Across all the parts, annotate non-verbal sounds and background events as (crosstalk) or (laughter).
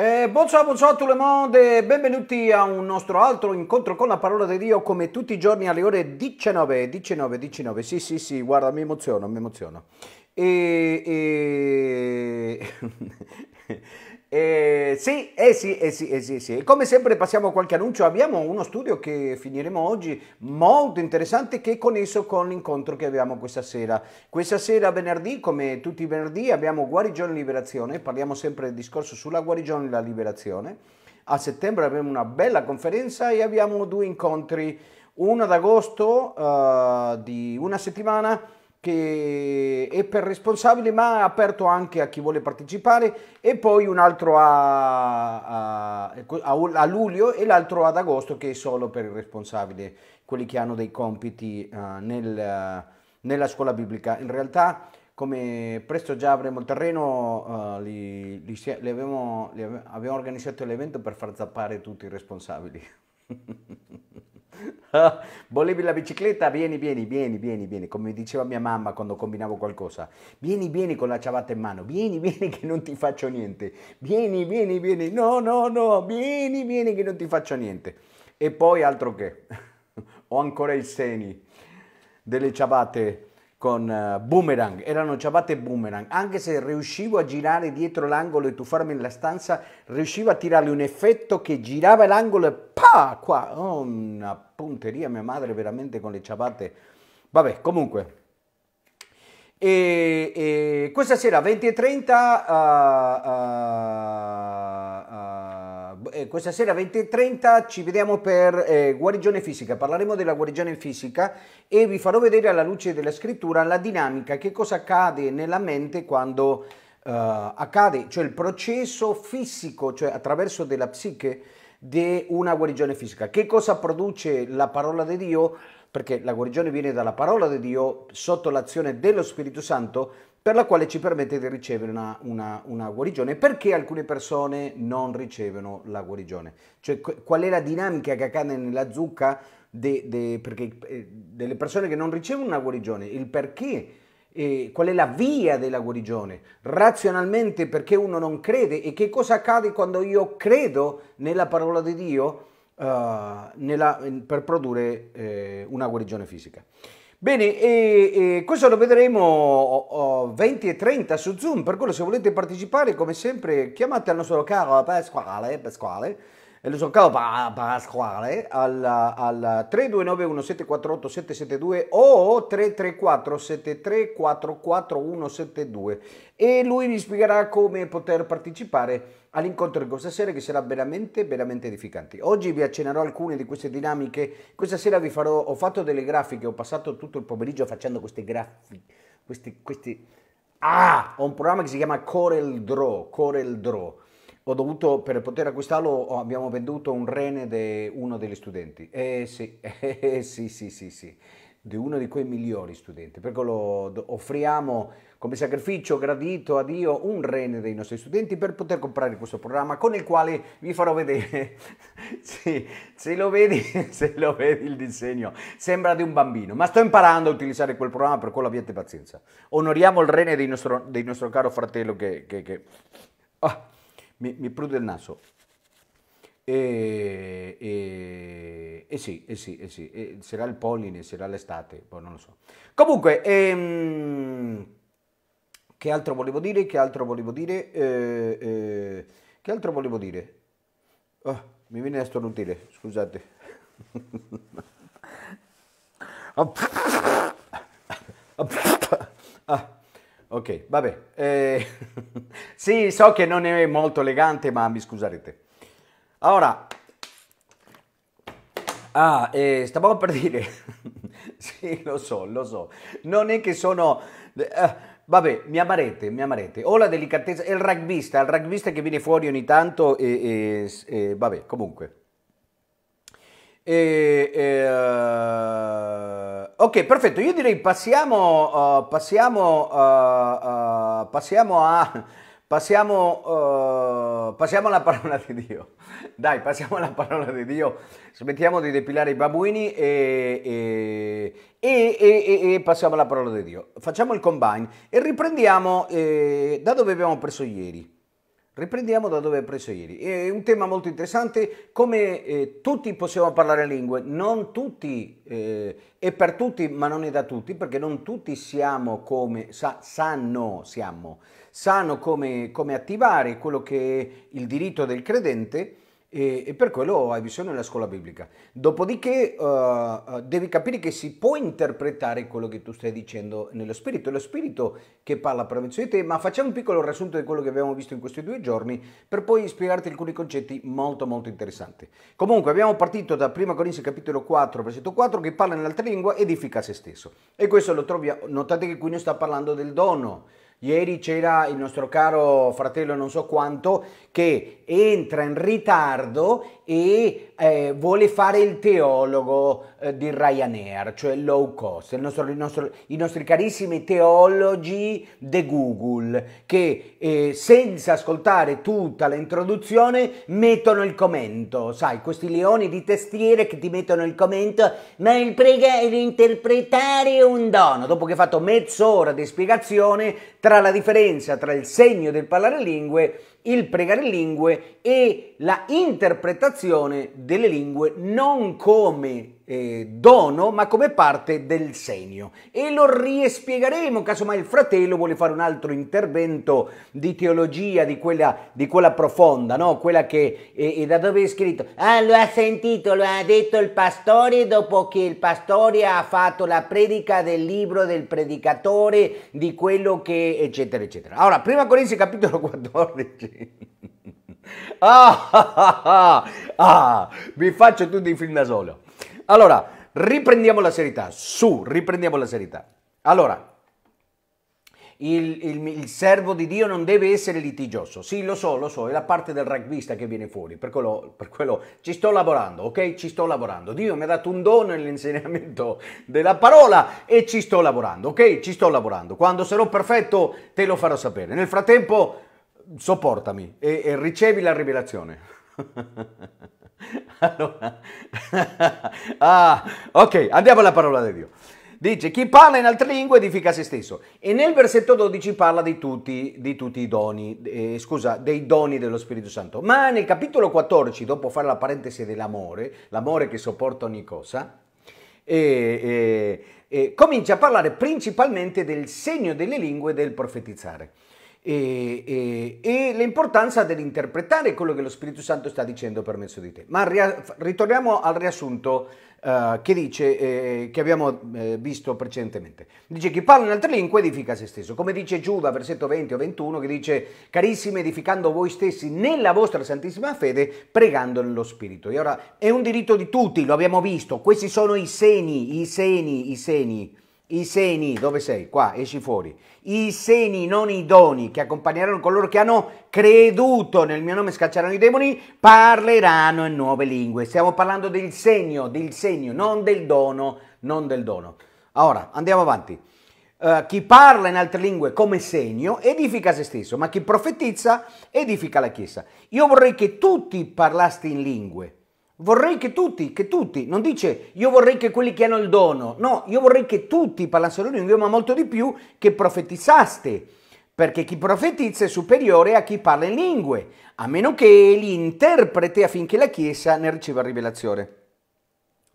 Eh, bonsoir, bonsoir tout le monde, benvenuti a un nostro altro incontro con la parola di Dio come tutti i giorni alle ore 19, 19, 19, sì sì sì, guarda mi emoziono, mi emoziono. E, e... (laughs) Eh, sì, eh sì, eh sì, eh sì, sì. Come sempre passiamo a qualche annuncio. Abbiamo uno studio che finiremo oggi molto interessante che è connesso con l'incontro che abbiamo questa sera. Questa sera venerdì, come tutti i venerdì, abbiamo guarigione e liberazione. Parliamo sempre del discorso sulla guarigione e la liberazione. A settembre avremo una bella conferenza e abbiamo due incontri. Uno ad agosto uh, di una settimana che è per responsabili ma è aperto anche a chi vuole partecipare e poi un altro a, a, a luglio e l'altro ad agosto che è solo per i responsabili, quelli che hanno dei compiti uh, nel, nella scuola biblica. In realtà come presto già avremo il terreno, uh, li, li, li, abbiamo, li abbiamo organizzato l'evento per far zappare tutti i responsabili. (laughs) (laughs) Volevi la bicicletta? Vieni, vieni, vieni, vieni, vieni, come diceva mia mamma quando combinavo qualcosa. Vieni, vieni con la ciabatta in mano, vieni, (laughs) vieni che non ti faccio niente. Vieni, vieni, vieni, no, no, no, vieni, vieni che non ti faccio niente. E poi altro che, (laughs) ho ancora i seni delle ciabatte con uh, boomerang, erano ciabatte boomerang, anche se riuscivo a girare dietro l'angolo e tuffarmi nella stanza, riuscivo a tirarle un effetto che girava l'angolo e pa, qua, oh, una punteria mia madre veramente con le ciabatte. Vabbè, comunque. E, e questa sera 20.30 uh, uh, eh, questa sera 20.30 ci vediamo per eh, guarigione fisica, parleremo della guarigione fisica e vi farò vedere alla luce della scrittura la dinamica, che cosa accade nella mente quando eh, accade, cioè il processo fisico, cioè attraverso della psiche di una guarigione fisica. Che cosa produce la parola di Dio? Perché la guarigione viene dalla parola di Dio sotto l'azione dello Spirito Santo per la quale ci permette di ricevere una, una, una, guarigione. Perché alcune persone non ricevono la guarigione? Cioè qual è la dinamica che accade nella zucca de, de, perché, eh, delle persone che non ricevono una guarigione? Il perché? Eh, qual è la via della guarigione? Razionalmente perché uno non crede e che cosa accade quando io credo nella parola di Dio uh, nella, per produrre eh, una guarigione fisica. Bene, e, e questo lo vedremo oh, 20 e 30 su Zoom, per quello se volete partecipare come sempre chiamate al nostro caro Pasquale, Pasquale il nostro caro Pasquale al, al 3291 748 772 o 334 7344 172 e lui vi spiegherà come poter partecipare all'incontro di questa sera che sarà veramente, veramente edificante. Oggi vi accennerò alcune di queste dinamiche, questa sera vi farò, ho fatto delle grafiche, ho passato tutto il pomeriggio facendo queste grafiche, questi, questi, ah, ho un programma che si chiama Corel Draw, Corel Draw. Ho dovuto, per poter acquistarlo, abbiamo venduto un rene di uno degli studenti. Eh sì, (laughs) eh sì, sì, sì, sì, di uno di quei migliori studenti, perché lo offriamo come sacrificio gradito a Dio un rene dei nostri studenti per poter comprare questo programma con il quale vi farò vedere, (laughs) sì, se lo vedi, (laughs) se lo vedi il disegno, sembra di un bambino, ma sto imparando a utilizzare quel programma per quello abbiate pazienza. Onoriamo il rene del nostro, del nostro caro fratello che, che, che... Oh, mi, mi prude il naso. E, e, e, sì, e sì, e sì, e sarà il polline, sarà l'estate, poi non lo so. Comunque, ehm, che altro volevo dire? Che altro volevo dire? Eh, eh, che altro volevo dire? Oh, mi viene a stornutire, scusate. (laughs) ah, ok, vabbè. Eh, (laughs) sì, so che non è molto elegante, ma mi scuserete. Ora, ah, eh, stavamo per dire, (laughs) sì, lo so, lo so, non è che sono... Eh, Vabbè, mi amarete, mi amarete. Ho la delicatezza, è il rugbista, il rugbista che viene fuori ogni tanto e, e, e vabbè, comunque. E, uh, ok, perfetto, io direi passiamo, uh, passiamo, uh, passiamo a... Passiamo, passiamo alla parola di Dio. Dai, passiamo alla parola di Dio. Smettiamo di depilare i babuini e, e, e, e, passiamo alla parola di Dio. Facciamo il combine e riprendiamo eh, da dove abbiamo preso ieri. Riprendiamo da dove ho preso ieri. È un tema molto interessante, come eh, tutti possiamo parlare lingue, non tutti, eh, è per tutti, ma non è da tutti, perché non tutti siamo come, sa, sanno, siamo, sanno come, come attivare quello che è il diritto del credente e, e, per quello hai bisogno della scuola biblica. Dopodiché uh, devi capire che si può interpretare quello che tu stai dicendo nello spirito, è lo spirito che parla mezzo di te, ma facciamo un piccolo riassunto di quello che abbiamo visto in questi due giorni per poi spiegarti alcuni concetti molto molto interessanti. Comunque abbiamo partito da 1 Corinzi capitolo 4, versetto 4 che parla nell'altra lingua edifica se stesso. E questo lo troviamo, notate che qui non sta parlando del dono Ieri c'era il nostro caro fratello non so quanto che entra in ritardo e eh, vuole fare il teologo eh, di Ryanair, cioè low cost, il nostro, il nostro, i nostri carissimi teologi di Google che eh, senza ascoltare tutta l'introduzione mettono il commento, sai, questi leoni di testiere che ti mettono il commento, ma il pregare, interpretare un dono, dopo che hai fatto mezz'ora di spiegazione tra la differenza tra il segno del parlare lingue il pregare lingue e la interpretazione delle lingue non come eh, dono ma come parte del segno. E lo rispiegheremo casomai il fratello vuole fare un altro intervento di teologia di quella, di quella profonda no? quella che è, è da dove è scritto? Ah lo ha sentito lo ha detto il pastore dopo che il pastore ha fatto la predica del libro del predicatore di quello che eccetera eccetera. Ora prima Corinzi capitolo 14 ah, ah, ah, ah, vi faccio tutti i film da solo. Allora, riprendiamo la serietà, su, riprendiamo la serietà. Allora, il, il, il, servo di Dio non deve essere litigioso. Sì, lo so, lo so, è la parte del rugbyista che viene fuori, per quello, per quello ci sto lavorando, ok? Ci sto lavorando. Dio mi ha dato un dono nell'insegnamento della parola e ci sto lavorando, ok? Ci sto lavorando. Quando sarò perfetto te lo farò sapere. Nel frattempo sopportami e, e ricevi la rivelazione. (laughs) allora, (laughs) ah, ok, andiamo alla parola di Dio. Dice, chi parla in altre lingue edifica se stesso. E nel versetto 12 parla di tutti, di tutti i doni, eh, scusa, dei doni dello Spirito Santo. Ma nel capitolo 14, dopo fare la parentesi dell'amore, l'amore che sopporta ogni cosa, eh, eh, comincia a parlare principalmente del segno delle lingue del profetizzare e, e, e l'importanza dell'interpretare quello che lo Spirito Santo sta dicendo per mezzo di te. Ma ria, ritorniamo al riassunto uh, che dice, eh, che abbiamo eh, visto precedentemente. Dice chi parla in altre lingue edifica se stesso, come dice Giuda, versetto 20 o 21, che dice carissimi edificando voi stessi nella vostra santissima fede, pregando nello Spirito. E ora è un diritto di tutti, lo abbiamo visto, questi sono i seni, i seni, i seni i seni, dove sei? Qua, esci fuori. I seni, non i doni, che accompagneranno coloro che hanno creduto nel mio nome scacceranno i demoni, parleranno in nuove lingue. Stiamo parlando del segno, del segno, non del dono, non del dono. Ora, andiamo avanti. Uh, chi parla in altre lingue come segno edifica se stesso, ma chi profetizza edifica la Chiesa. Io vorrei che tutti parlaste in lingue, Vorrei che tutti, che tutti, non dice io vorrei che quelli che hanno il dono, no, io vorrei che tutti parlassero in lingue, ma molto di più che profetizzaste, perché chi profetizza è superiore a chi parla in lingue, a meno che li interpreti affinché la Chiesa ne riceva rivelazione.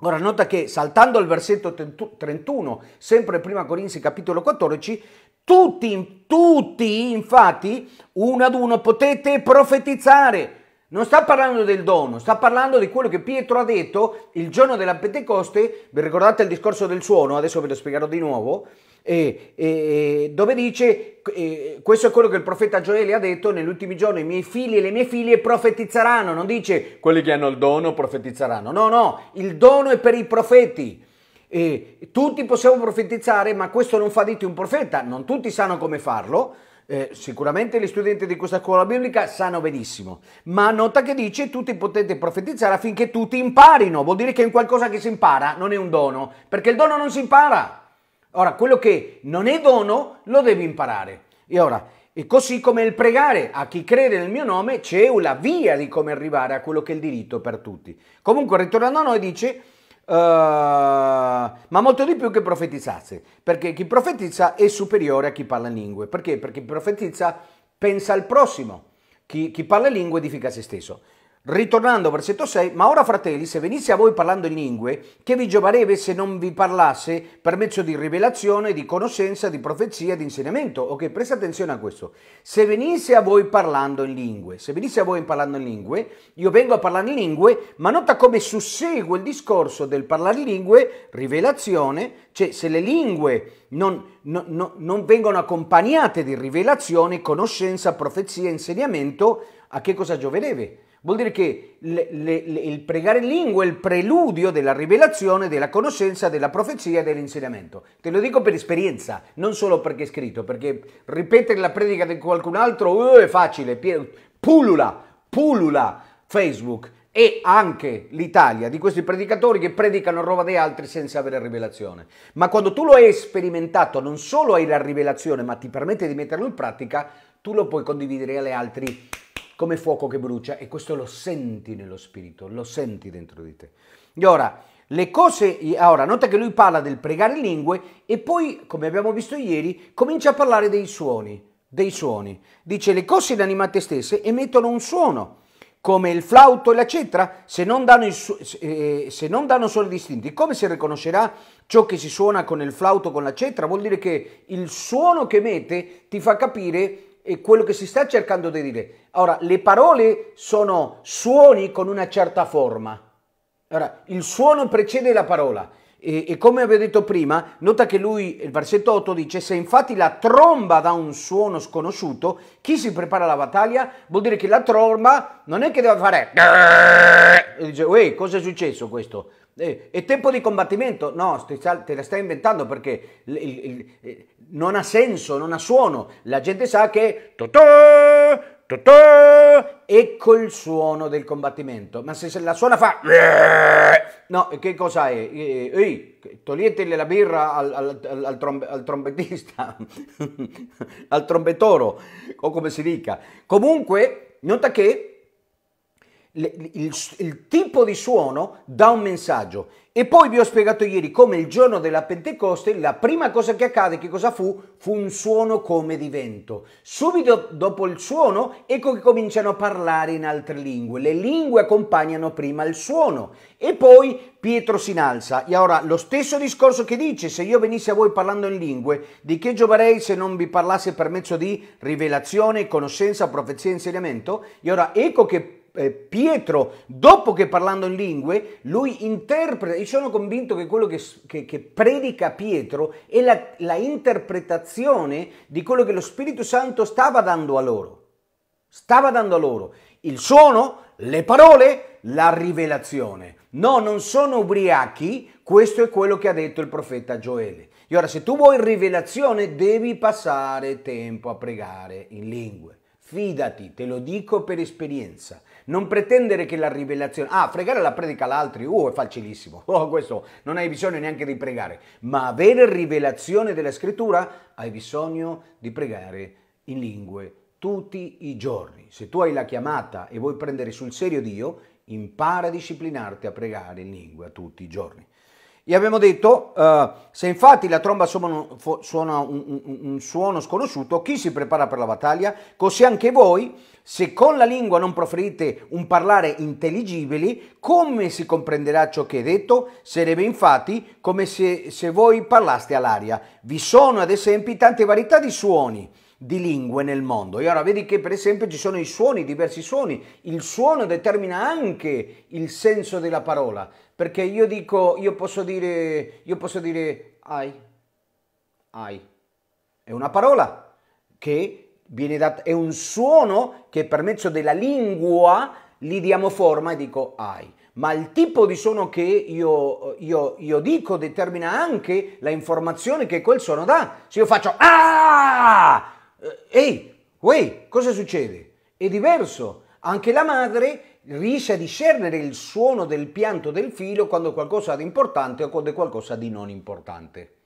Ora nota che saltando al versetto 31, sempre prima Corinzi capitolo 14, tutti, tutti infatti, uno ad uno potete profetizzare non sta parlando del dono, sta parlando di quello che Pietro ha detto il giorno della Pentecoste, vi ricordate il discorso del suono, adesso ve lo spiegherò di nuovo, e, e, dove dice, e, questo è quello che il profeta Gioele ha detto, negli ultimi giorni i miei figli e le mie figlie profetizzeranno, non dice quelli che hanno il dono profetizzeranno, no, no, il dono è per i profeti. Tutti possiamo profetizzare, ma questo non fa di te un profeta, non tutti sanno come farlo, eh, sicuramente gli studenti di questa scuola biblica sanno benissimo, ma nota che dice tutti potete profetizzare affinché tutti imparino, vuol dire che è qualcosa che si impara, non è un dono, perché il dono non si impara. Ora, quello che non è dono lo devi imparare. E ora, e così come il pregare a chi crede nel mio nome, c'è una via di come arrivare a quello che è il diritto per tutti. Comunque, ritornando a noi, dice Uh, ma molto di più che profetizzasse, perché chi profetizza è superiore a chi parla in lingue. Perché? Perché chi profetizza pensa al prossimo, chi, chi parla lingue edifica se stesso. Ritornando al versetto 6, ma ora fratelli, se venisse a voi parlando in lingue, che vi giovarebbe se non vi parlasse per mezzo di rivelazione, di conoscenza, di profezia, di insegnamento? Ok, presta attenzione a questo. Se venisse a voi parlando in lingue, se venisse a voi parlando in lingue, io vengo a parlare in lingue, ma nota come sussegue il discorso del parlare in lingue, rivelazione, cioè se le lingue non, no, no, non vengono accompagnate di rivelazione, conoscenza, profezia, insegnamento, a che cosa gioverebbe? Vuol dire che le, le, le, il pregare in lingua è il preludio della rivelazione, della conoscenza, della profezia e dell'insegnamento. Te lo dico per esperienza, non solo perché è scritto, perché ripetere la predica di qualcun altro uh, è facile, pullula, pullula Facebook e anche l'Italia di questi predicatori che predicano roba di altri senza avere rivelazione. Ma quando tu lo hai sperimentato, non solo hai la rivelazione, ma ti permette di metterlo in pratica, tu lo puoi condividere agli altri come fuoco che brucia e questo lo senti nello spirito, lo senti dentro di te. E ora, le cose, ora nota che lui parla del pregare in lingue e poi, come abbiamo visto ieri, comincia a parlare dei suoni, dei suoni. Dice le cose inanimate stesse emettono un suono, come il flauto e la cetra, se non danno, su- eh, se non danno suoni distinti. Come si riconoscerà ciò che si suona con il flauto con la cetra? Vuol dire che il suono che emette ti fa capire è quello che si sta cercando di dire. Ora, le parole sono suoni con una certa forma. Ora, il suono precede la parola. E, e, come avevo detto prima, nota che lui, il versetto 8 dice, se infatti la tromba dà un suono sconosciuto, chi si prepara alla battaglia vuol dire che la tromba non è che deve fare... E dice, uè, cosa è successo questo? Eh, è tempo di combattimento? No, te la stai inventando perché il, non ha senso, non ha suono. La gente sa che ecco il suono del combattimento. Ma se la suona fa no, che cosa è? Ehi, togliete la birra al, al, al, trombe, al trombettista, (laughs) al trombetoro, o come si dica. Comunque, nota che il, il, il, tipo di suono dà un messaggio. E poi vi ho spiegato ieri come il giorno della Pentecoste la prima cosa che accade, che cosa fu? Fu un suono come di vento. Subito dopo il suono, ecco che cominciano a parlare in altre lingue. Le lingue accompagnano prima il suono e poi Pietro si innalza. E ora lo stesso discorso che dice, se io venissi a voi parlando in lingue, di che giovarei se non vi parlasse per mezzo di rivelazione, conoscenza, profezia e insegnamento? E ora ecco che Pietro, dopo che parlando in lingue, lui interpreta, io sono convinto che quello che, che, che predica Pietro è la, la interpretazione di quello che lo Spirito Santo stava dando a loro. Stava dando a loro il suono, le parole, la rivelazione. No, non sono ubriachi, questo è quello che ha detto il profeta Gioele. E ora, se tu vuoi rivelazione, devi passare tempo a pregare in lingue. Fidati, te lo dico per esperienza. Non pretendere che la rivelazione... Ah, pregare la predica all'altri, uh, è facilissimo. (laughs) Oh, questo non hai bisogno neanche di pregare. Ma avere rivelazione della scrittura, hai bisogno di pregare in lingue tutti i giorni. Se tu hai la chiamata e vuoi prendere sul serio Dio, impara a disciplinarti a pregare in lingua tutti i giorni. E abbiamo detto, uh, se infatti la tromba suona un, un, un, suono sconosciuto, chi si prepara per la battaglia? Così anche voi, se con la lingua non proferite un parlare intelligibile, come si comprenderà ciò che è detto? Sarebbe infatti come se, se voi parlaste all'aria. Vi sono ad esempio tante varietà di suoni di lingue nel mondo. E ora vedi che per esempio ci sono i suoni, diversi suoni. Il suono determina anche il senso della parola. Perché io dico, io posso dire, io posso dire ai, ai. È una parola che viene data, è un suono che per mezzo della lingua gli diamo forma e dico ai. Ma il tipo di suono che io, io, io dico determina anche la informazione che quel suono dà. Se io faccio ah, ehi, uè, cosa succede? È diverso. Anche la madre riesce a discernere il suono del pianto del filo quando qualcosa di importante o quando è qualcosa di non importante.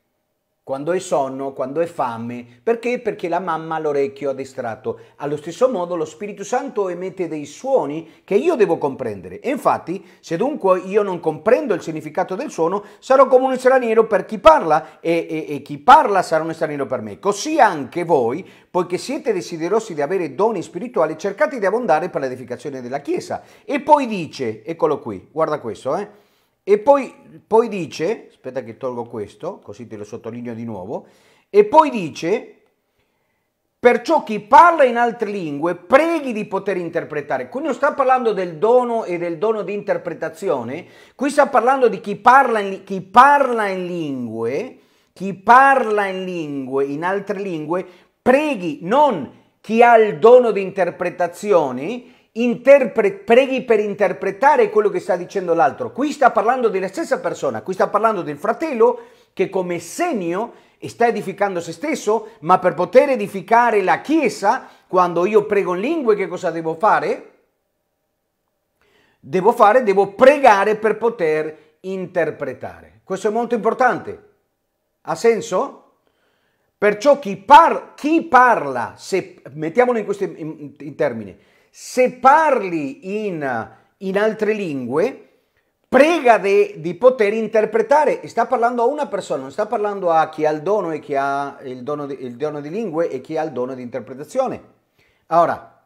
Quando è sonno, quando è fame. Perché? Perché la mamma ha l'orecchio addestrato. Allo stesso modo lo Spirito Santo emette dei suoni che io devo comprendere. E infatti, se dunque io non comprendo il significato del suono, sarò come un straniero per chi parla e, e, e chi parla sarà un straniero per me. Così anche voi, poiché siete desiderosi di avere doni spirituali, cercate di abbondare per l'edificazione della Chiesa. E poi dice, eccolo qui, guarda questo, eh e poi, poi dice, aspetta che tolgo questo, così te lo sottolineo di nuovo, e poi dice, perciò chi parla in altre lingue preghi di poter interpretare. Qui non sta parlando del dono e del dono di interpretazione, qui sta parlando di chi parla in, chi parla in lingue, chi parla in lingue, in altre lingue, preghi non chi ha il dono di interpretazione, interpre- preghi per interpretare quello che sta dicendo l'altro. Qui sta parlando della stessa persona, qui sta parlando del fratello che come segno sta edificando se stesso, ma per poter edificare la Chiesa, quando io prego in lingue, che cosa devo fare? Devo fare, devo pregare per poter interpretare. Questo è molto importante. Ha senso? Perciò chi, par- chi parla, se, mettiamolo in, questo, in, in termini, se parli in, in altre lingue, prega de, di poter interpretare. E sta parlando a una persona, non sta parlando a chi ha il dono e chi ha il dono di, il dono di lingue e chi ha il dono di interpretazione. Ora,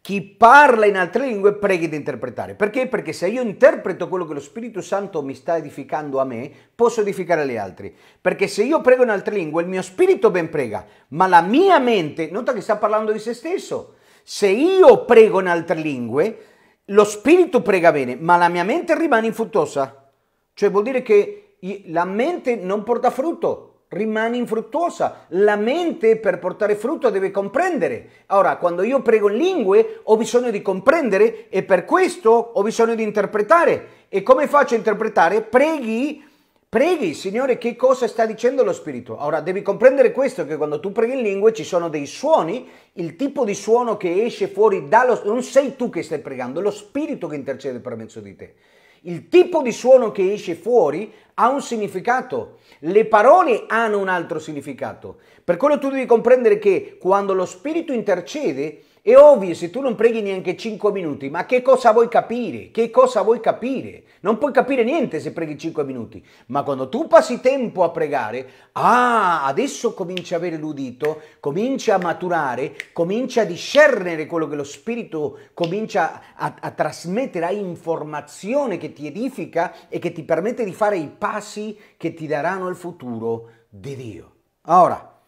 chi parla in altre lingue preghi di interpretare. Perché? Perché se io interpreto quello che lo Spirito Santo mi sta edificando a me, posso edificare agli altri. Perché se io prego in altre lingue, il mio spirito ben prega, ma la mia mente, nota che sta parlando di se stesso, se io prego in altre lingue, lo spirito prega bene, ma la mia mente rimane infruttuosa. Cioè vuol dire che la mente non porta frutto, rimane infruttuosa. La mente per portare frutto deve comprendere. Ora, quando io prego in lingue ho bisogno di comprendere e per questo ho bisogno di interpretare. E come faccio a interpretare? Preghi Preghi, Signore, che cosa sta dicendo lo Spirito. Ora devi comprendere questo, che quando tu preghi in lingue ci sono dei suoni, il tipo di suono che esce fuori dallo... Non sei tu che stai pregando, è lo Spirito che intercede per mezzo di te. Il tipo di suono che esce fuori ha un significato, le parole hanno un altro significato. Per quello tu devi comprendere che quando lo Spirito intercede, è ovvio, se tu non preghi neanche 5 minuti, ma che cosa vuoi capire? Che cosa vuoi capire? Non puoi capire niente se preghi 5 minuti, ma quando tu passi tempo a pregare, ah, adesso cominci a avere l'udito, cominci a maturare, cominci a discernere quello che lo Spirito comincia a, a trasmettere, hai informazione che ti edifica e che ti permette di fare i passi che ti daranno il futuro di Dio. Ora,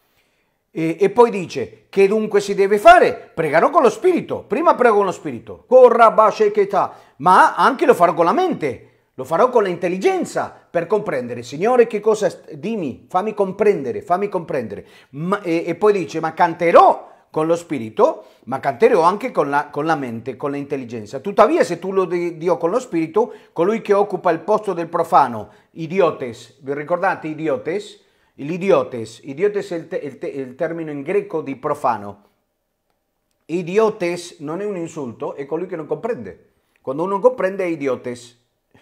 e, e, poi dice, che dunque si deve fare? Pregano con lo spirito. Prima prego con lo spirito, ma anche lo farò con la mente, lo farò con l'intelligenza per comprendere. Signore, che cosa... Dimmi, fammi comprendere, fammi comprendere. Ma, e, e, poi dice, ma canterò con lo spirito, ma canterò anche con la, con la mente, con l'intelligenza. Tuttavia, se tu lo dio con lo spirito, colui che occupa il posto del profano, idiotes, vi ricordate idiotes? L'idiotes, idiotes è il, te, il, te, il termine in greco di profano. Idiotes non è un insulto, è colui che non comprende. Quando uno comprende è idiotes. (laughs)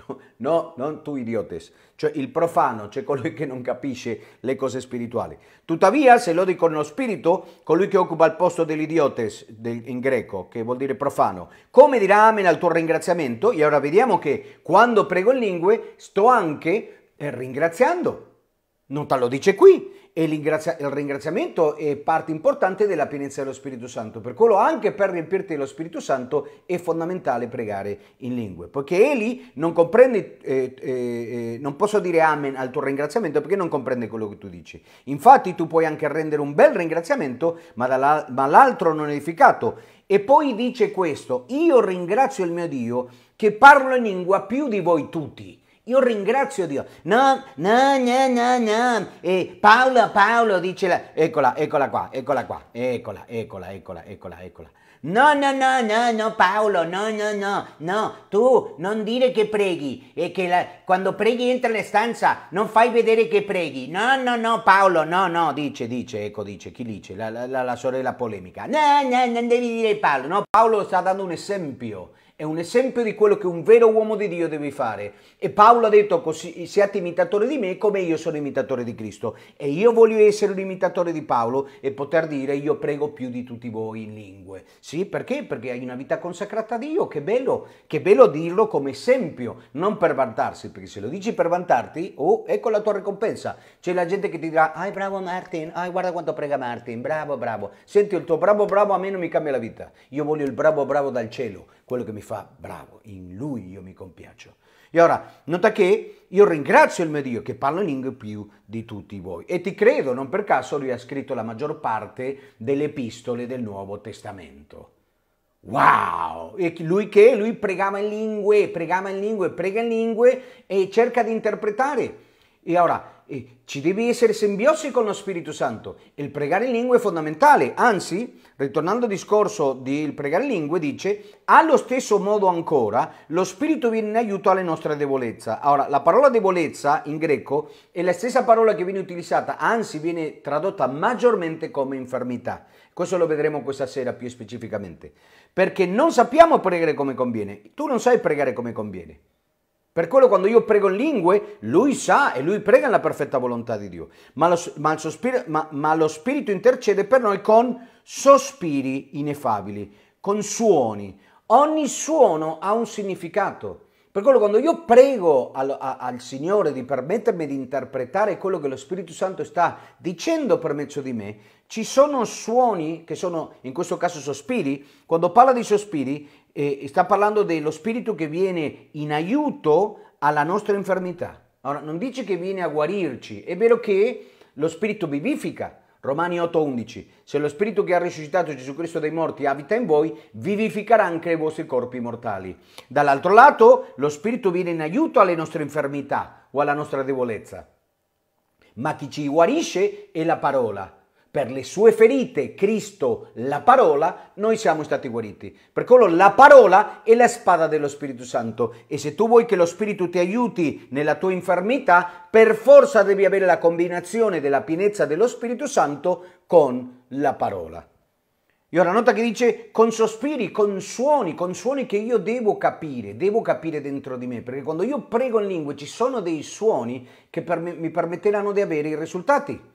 No, no, non tu idiotes, cioè il profano, cioè colui che non capisce le cose spirituali. Tuttavia, se lo dico nello spirito, colui che occupa il posto dell'idiotes del, in greco, che vuol dire profano, come dirà amen al tuo ringraziamento? E ora vediamo che quando prego in lingue sto anche ringraziando. Non te lo dice qui. E il ringraziamento è parte importante della pienezza dello Spirito Santo. Per quello anche per riempirti dello Spirito Santo è fondamentale pregare in lingue. Poiché Eli non comprende, eh, eh, eh, non posso dire amen al tuo ringraziamento perché non comprende quello che tu dici. Infatti tu puoi anche rendere un bel ringraziamento, ma, dalla, ma l'altro non è edificato. E poi dice questo, io ringrazio il mio Dio che parlo in lingua più di voi tutti. Io ringrazio Dio. No, no, no, no, no. E Paolo, Paolo dice, la... eccola, eccola qua, eccola qua, eccola, eccola, eccola, eccola, eccola. No, no, no, no, no, Paolo, no, no, no, no, tu non dire che preghi e che la... quando preghi entra nella stanza non fai vedere che preghi. No, no, no, Paolo, no, no, dice, dice, ecco, dice, chi dice? La, la, la sorella polemica. No, no, non devi dire Paolo, no, Paolo sta dando un esempio è un esempio di quello che un vero uomo di Dio deve fare. E Paolo ha detto così, siate imitatori di me come io sono imitatore di Cristo. E io voglio essere un imitatore di Paolo e poter dire io prego più di tutti voi in lingue. Sì, perché? Perché hai una vita consacrata a Dio, che bello, che bello dirlo come esempio, non per vantarsi, perché se lo dici per vantarti, oh, ecco la tua ricompensa. C'è la gente che ti dirà, ah bravo Martin, ah guarda quanto prega Martin, bravo bravo. Senti, il tuo bravo bravo a me non mi cambia la vita. Io voglio il bravo bravo dal cielo, quello che mi fa bravo, in lui io mi compiaccio. E ora, nota che io ringrazio il mio Dio che parla in lingue più di tutti voi e ti credo, non per caso lui ha scritto la maggior parte delle epistole del Nuovo Testamento. Wow! E lui che? Lui pregava in lingue, pregava in lingue, prega in lingue e cerca di interpretare. E ora, ci deve essere simbiosi con lo Spirito Santo. Il pregare in lingue è fondamentale, anzi, ritornando al discorso del pregare in lingue, dice, allo stesso modo ancora, lo Spirito viene in aiuto alle nostre debolezze. Ora, la parola debolezza in greco è la stessa parola che viene utilizzata, anzi viene tradotta maggiormente come infermità. Questo lo vedremo questa sera più specificamente. Perché non sappiamo pregare come conviene. Tu non sai pregare come conviene. Per quello quando io prego in lingue, lui sa e lui prega nella perfetta volontà di Dio. Ma lo, ma, spirito, ma, ma lo Spirito intercede per noi con sospiri ineffabili, con suoni. Ogni suono ha un significato. Per quello quando io prego al, a, al, Signore di permettermi di interpretare quello che lo Spirito Santo sta dicendo per mezzo di me, ci sono suoni che sono in questo caso sospiri. Quando parla di sospiri, eh, sta parlando dello spirito che viene in aiuto alla nostra infermità. Ora, non dice che viene a guarirci, è vero che lo spirito vivifica. Romani 8:11, se lo spirito che ha risuscitato Gesù Cristo dai morti abita in voi, vivificherà anche i vostri corpi mortali. Dall'altro lato, lo spirito viene in aiuto alle nostre infermità o alla nostra debolezza. Ma chi ci guarisce è la parola per le sue ferite, Cristo, la parola, noi siamo stati guariti. Per quello la parola è la spada dello Spirito Santo e se tu vuoi che lo Spirito ti aiuti nella tua infermità, per forza devi avere la combinazione della pienezza dello Spirito Santo con la parola. E ora nota che dice con sospiri, con suoni, con suoni che io devo capire, devo capire dentro di me, perché quando io prego in lingue ci sono dei suoni che per me, mi permetteranno di avere i risultati.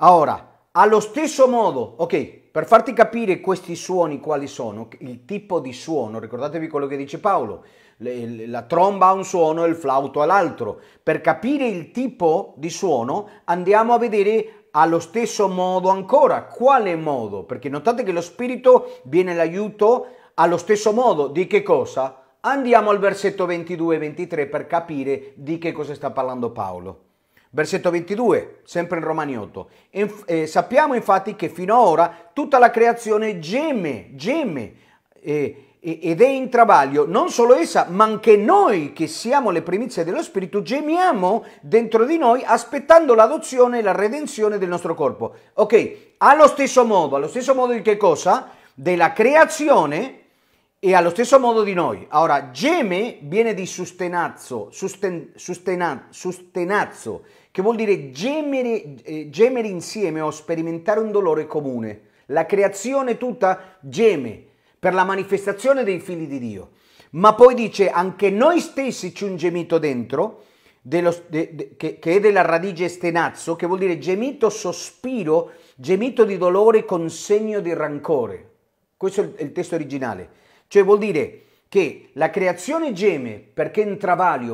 Ora, allo stesso modo, ok, per farti capire questi suoni quali sono, il tipo di suono, ricordatevi quello che dice Paolo, la tromba ha un suono e il flauto ha l'altro. Per capire il tipo di suono andiamo a vedere allo stesso modo ancora. Quale modo? Perché notate che lo spirito viene l'aiuto allo stesso modo. Di che cosa? Andiamo al versetto 22 e 23 per capire di che cosa sta parlando Paolo. Versetto 22, sempre in Romani 8. E, eh, sappiamo infatti che fino ad ora tutta la creazione geme, geme eh, ed è in travaglio. Non solo essa, ma anche noi che siamo le primizie dello Spirito gemiamo dentro di noi aspettando l'adozione e la redenzione del nostro corpo. Ok, allo stesso modo, allo stesso modo di che cosa? Della creazione e allo stesso modo di noi. Ora, geme viene di sustenazzo, susten, sustena, sustenazzo, che vuol dire gemere, eh, gemere insieme o sperimentare un dolore comune. La creazione tutta geme per la manifestazione dei figli di Dio. Ma poi dice anche noi stessi ci un gemito dentro, dello, de, de, che, che, è della radice stenazzo, che vuol dire gemito sospiro, gemito di dolore con segno di rancore. Questo è il testo originale. Cioè vuol dire che la creazione geme perché in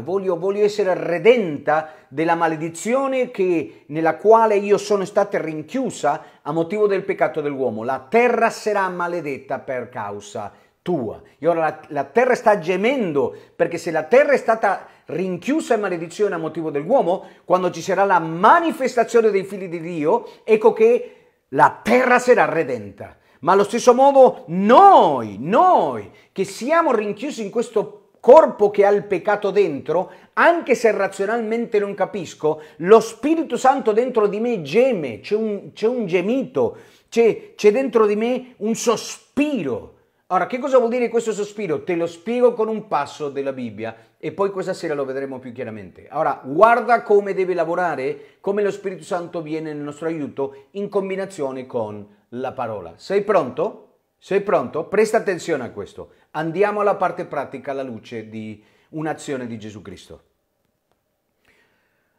voglio, voglio essere redenta della maledizione che, nella quale io sono stata rinchiusa a motivo del peccato dell'uomo. La terra sarà maledetta per causa tua. E ora la, la terra sta gemendo perché se la terra è stata rinchiusa in maledizione a motivo dell'uomo, quando ci sarà la manifestazione dei figli di Dio, ecco che la terra sarà redenta ma allo stesso modo noi, noi che siamo rinchiusi in questo corpo che ha il peccato dentro, anche se razionalmente non capisco, lo Spirito Santo dentro di me geme, c'è un, c'è un gemito, c'è, c'è dentro di me un sospiro. Ora, che cosa vuol dire questo sospiro? Te lo spiego con un passo della Bibbia e poi questa sera lo vedremo più chiaramente. Ora, guarda come deve lavorare, come lo Spirito Santo viene nel nostro aiuto in combinazione con la parola. Sei pronto? Sei pronto? Presta attenzione a questo. Andiamo alla parte pratica alla luce di un'azione di Gesù Cristo.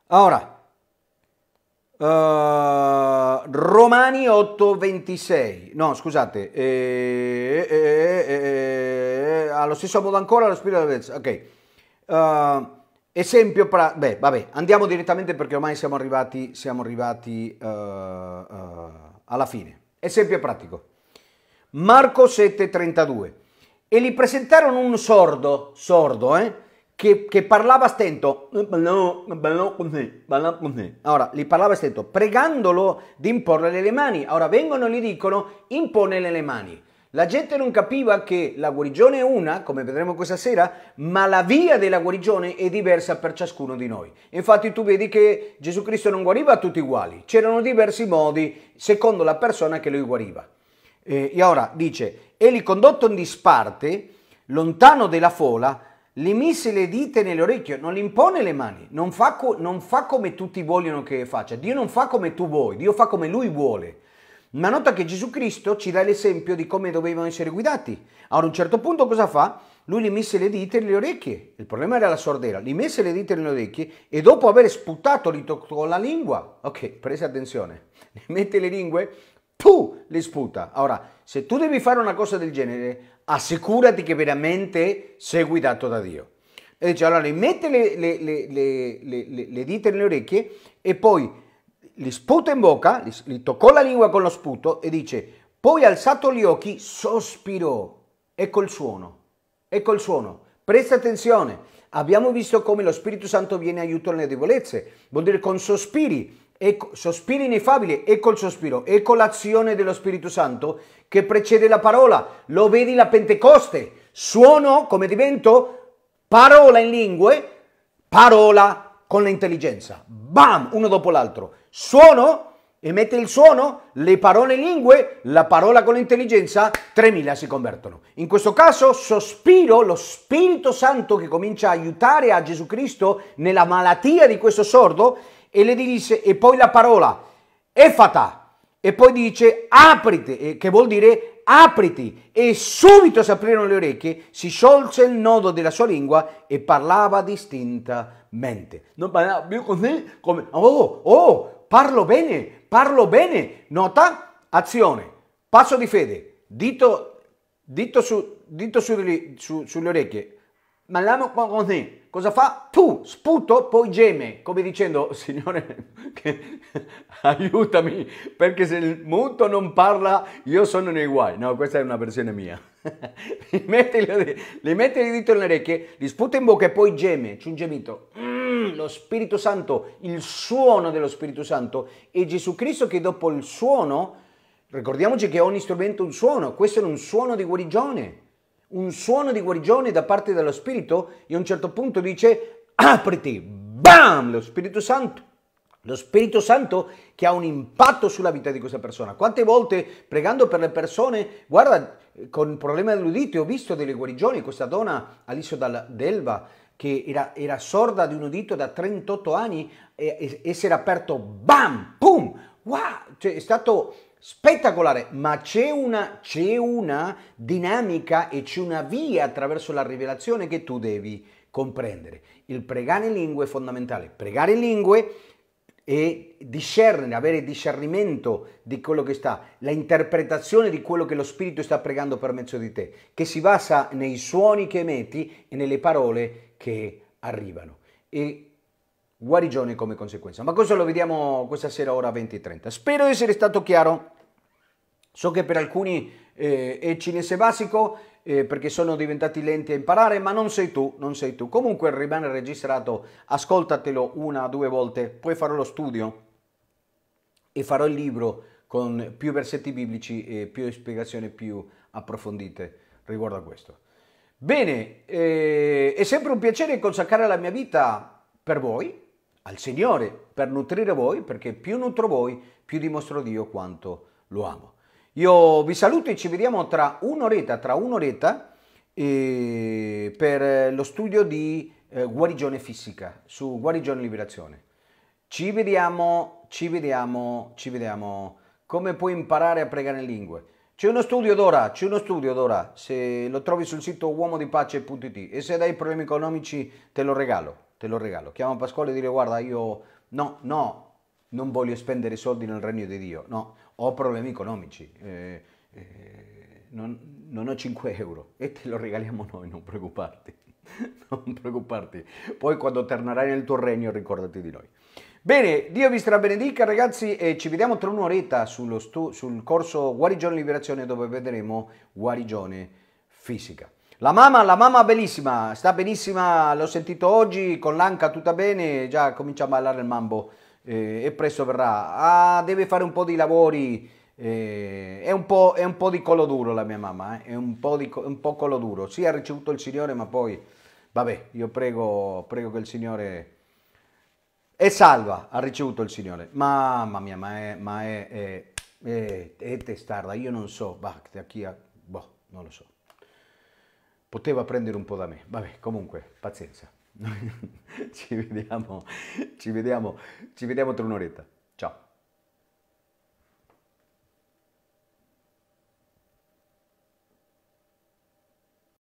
Ora, uh, Romani 8:26, no scusate, eh, eh, eh, allo stesso modo ancora lo Spirito della Vezza, ok. Uh, esempio, pra- beh, vabbè, andiamo direttamente perché ormai siamo arrivati, siamo arrivati uh, alla fine. Esempio pratico. Marco 7:32. E gli presentarono un sordo, sordo, eh? Che, che, parlava a stento, ora gli parlava a stento, pregandolo di imporle le mani. Ora vengono e gli dicono imponele le mani. La gente non capiva che la guarigione è una, come vedremo questa sera, ma la via della guarigione è diversa per ciascuno di noi. Infatti tu vedi che Gesù Cristo non guariva a tutti uguali, c'erano diversi modi secondo la persona che lui guariva. Eh, e ora dice, e li condotto in disparte, lontano della fola, gli mise le dita nell'orecchio, non gli impone le mani, non fa, co- non fa come tutti vogliono che faccia, Dio non fa come tu vuoi, Dio fa come lui vuole. Ma nota che Gesù Cristo ci dà l'esempio di come dovevano essere guidati. A un certo punto cosa fa? Lui gli mise le dita nelle orecchie, il problema era la sordera, gli mise le dita nelle orecchie e dopo aver sputato gli toccò la lingua. Ok, prese attenzione, (laughs) gli mette le lingue, tu li sputa. Ora, se tu devi fare una cosa del genere, assicurati che veramente sei guidato da Dio. E dice, allora, mette le, le, le, le, dita nelle orecchie e poi li sputa in bocca, li, li toccò la lingua con lo sputo e dice, poi alzato gli occhi, sospirò. Ecco il suono, ecco il suono. Presta attenzione, abbiamo visto come lo Spirito Santo viene aiuto nelle debolezze, vuol dire con sospiri ecco, sospiri ineffabili, ecco il sospiro, ecco l'azione dello Spirito Santo che precede la parola, lo vedi la Pentecoste, suono come divento, parola in lingue, parola con l'intelligenza, bam, uno dopo l'altro, suono, emette il suono, le parole in lingue, la parola con l'intelligenza, 3000 si convertono. In questo caso sospiro lo Spirito Santo che comincia a aiutare a Gesù Cristo nella malattia di questo sordo e le disse, e poi la parola efata, e poi dice apriti, che vuol dire apriti, e subito si aprirono le orecchie, si sciolse il nodo della sua lingua e parlava distintamente. Non parlava più così come, oh, oh, parlo bene, parlo bene. Nota, azione, passo di fede, dito, dito, su, dito su, su, sulle orecchie, parliamo così cosa fa? Tu, sputo, poi geme, come dicendo, (laughs) Signore, che, (laughs) aiutami, perché se il muto non parla, io sono nei guai. No, questa è una versione mia. (laughs) li mette, li il dito nelle orecchie, li sputa in bocca e poi geme, c'è un gemito. Mm, lo Spirito Santo, il suono dello Spirito Santo e Gesù Cristo che dopo il suono, ricordiamoci che ogni strumento ha un suono, questo è un suono di guarigione un suono di guarigione da parte dello Spirito e a un certo punto dice apriti, bam, lo Spirito Santo. Lo Spirito Santo che ha un impatto sulla vita di questa persona. Quante volte pregando per le persone, guarda, con il problema dell'udito, ho visto delle guarigioni, questa donna all'isola d'Elva che era, era, sorda di un udito da 38 anni e, e, e si era aperto, bam, pum, wow, cioè è stato spettacolare, ma c'è una, c'è una dinamica e c'è una via attraverso la rivelazione che tu devi comprendere. Il pregare in lingue è fondamentale. Pregare in lingue e discernere, avere discernimento di quello che sta, la interpretazione di quello che lo Spirito sta pregando per mezzo di te, che si basa nei suoni che emetti e nelle parole che arrivano. E guarigione come conseguenza. Ma questo lo vediamo questa sera ora 20.30. Spero di essere stato chiaro. So che per alcuni eh, è cinese basico eh, perché sono diventati lenti a imparare, ma non sei tu, non sei tu. Comunque rimane registrato, ascoltatelo una o due volte, poi farò lo studio e farò il libro con più versetti biblici e più spiegazioni più approfondite riguardo a questo. Bene, eh, è sempre un piacere consacrare la mia vita per voi, al Signore per nutrire voi, perché più nutro voi, più dimostro Dio quanto lo amo. Io vi saluto e ci vediamo tra un'oretta, tra un'oretta eh, per lo studio di eh, guarigione fisica, su guarigione e liberazione. Ci vediamo, ci vediamo, ci vediamo come puoi imparare a pregare in lingue. C'è uno studio d'ora, c'è uno studio d'ora, se lo trovi sul sito uomodipace.it e se dai problemi economici te lo regalo, te lo regalo. Chiama Pasquale e dire guarda io no, no, non voglio spendere soldi nel regno di Dio, no, ho problemi economici, eh, eh, non, non ho 5 euro e te lo regaliamo noi, non preoccuparti, (laughs) non preoccuparti. Poi quando tornerai nel tuo regno ricordati di noi. Bene, Dio vi strabenedica ragazzi e ci vediamo tra un'oretta sul corso Guarigione Liberazione dove vedremo guarigione fisica. La mamma, la mamma bellissima, sta benissima, l'ho sentito oggi con l'anca tutta bene, già comincia a ballare il mambo eh, e presto verrà. Ah, deve fare un po' di lavori, eh, è, un po', è, un po', di collo duro la mia mamma, eh? è un po', di, un po' collo duro. Sì, ha ricevuto il Signore, ma poi, vabbè, io prego, prego che il Signore è salva, ha ricevuto il Signore. Mamma mia, ma è, ma è, è, è, è testarda, io non so, bah, da chi ha, boh, non lo so. Poteva prendere un po' da me, vabbè, comunque, pazienza. (laughs) ci vediamo, ci vediamo, ci vediamo tra un'oretta.